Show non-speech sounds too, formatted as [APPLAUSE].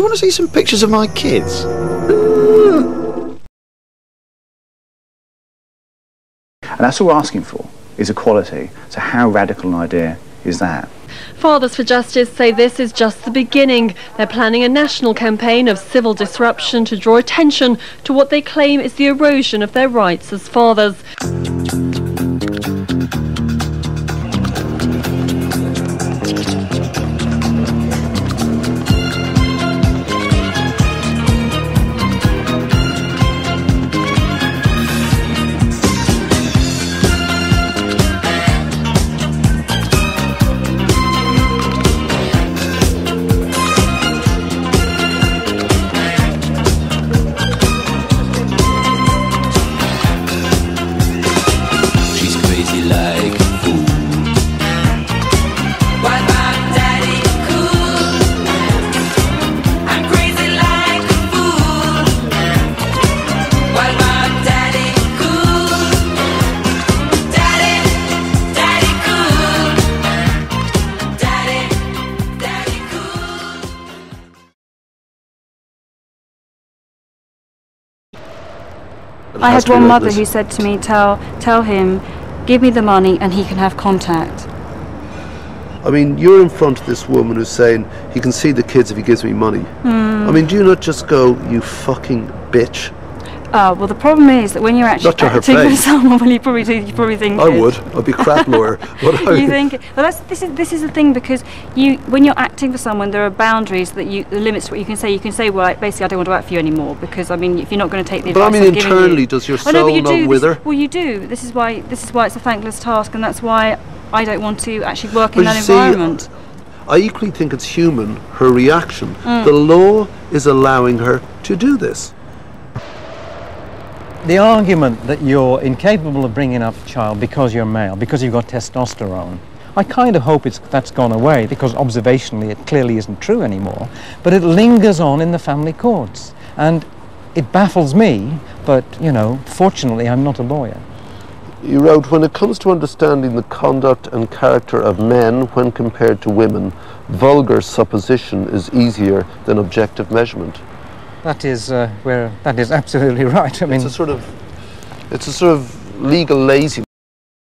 you want to see some pictures of my kids? And that's all we're asking for, is equality. So how radical an idea is that? Fathers 4 Justice say this is just the beginning. They're planning a national campaign of civil disruption to draw attention to what they claim is the erosion of their rights as fathers. I had one mother who said to me, "Tell, tell him, give me the money, and he can have contact." I mean, you're in front of this woman who's saying he can see the kids if he gives me money. Hmm. I mean, do you not just go, you fucking bitch? Oh well, the problem is that when you're actually acting with face. someone, well, you probably do. You probably think I it. would. I'd be crap [LAUGHS] lawyer. You think well that's this is this is the thing because you when you're acting for someone there are boundaries that you the limits to what you can say you can say well like, basically I don't want to work for you anymore because I mean if you're not going to take the But I mean, I'm internally, you, does your Oh, no, but soul you not do. This- wither? well you do this is why this is why it's a thankless task and that's why I don't want to actually work in But that you see, environment I equally think it's human, her reaction. Mm. The law is allowing her to do this. The argument that you're incapable of bringing up a child because you're male, because you've got testosterone, I kind of hope it's, that's gone away because observationally it clearly isn't true anymore. But it lingers on in the family courts. And it baffles me, but, you know, fortunately I'm not a lawyer. You wrote, when it comes to understanding the conduct and character of men when compared to women, vulgar supposition is easier than objective measurement. That is uh, where that is absolutely [LAUGHS] right. I mean, It's a sort of, it's a sort of legal laziness.